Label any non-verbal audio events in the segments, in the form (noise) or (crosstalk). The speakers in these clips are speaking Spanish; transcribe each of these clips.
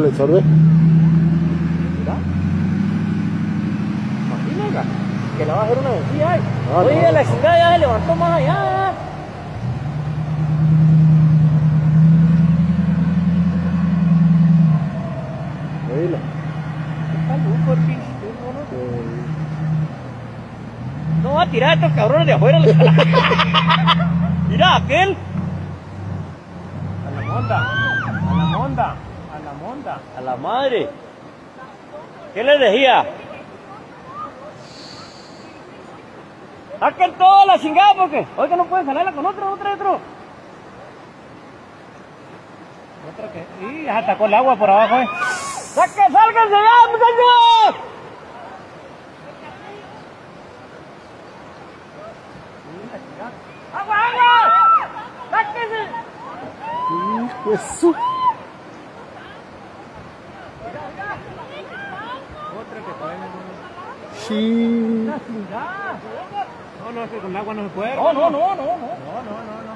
Le sorbe. Mira. Imagínate, que la va a hacer una vencida ahí. Ah, Oye, no, la no. chingada ya se levantó más allá. Eh, No va a tirar a estos cabrones de afuera. (laughs) Mira, aquel. A la monda. A la monda. A la monda. A la madre. ¿Qué les decía? Saquen toda la chingada porque hoy que no pueden jalarla con otro, otro, otro. Otro que. Y ya atacó el agua por abajo, eh. ¡Saquen, sálganse ya, muchachos! ¡Agua, agua! ¡Sáquense! Hijo de su. Otra que todavía no. Sí. No, no, es que con el agua no se puede. No, no, no, no, no. No, no, no, no.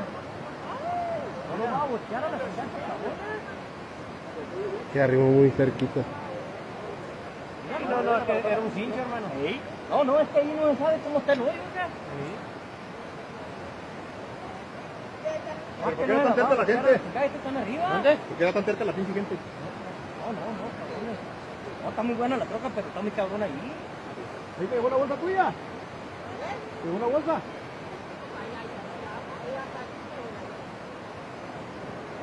No le va a voltear a la chingada, por favor. Que arriba muy cerquita. No, no, es que era un cincho, hermano. No, no, es que ahí no se sabe cómo está el hoyo, acá. ¿Por qué no tan cerca la gente? ¿Dónde? ¿Por qué era tan cerca la pinche gente? No, no, no. No, está muy buena la troca, pero está muy cabrón ahí. ¿Ahí te llegó la bolsa tuya? ¿Llegó una bolsa?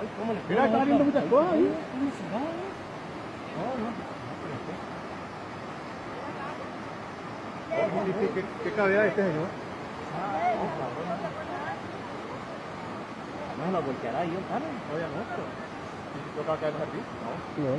Ay, ¿cómo le Mira, están viendo muchas cosas ahí. ¿Cómo se va, eh? No, no. ¿Y ¿Qué, qué, qué cabeza este señor? No la volteará el carro. Todavía no, pero... ¿Yo acabo de caer aquí? No. No.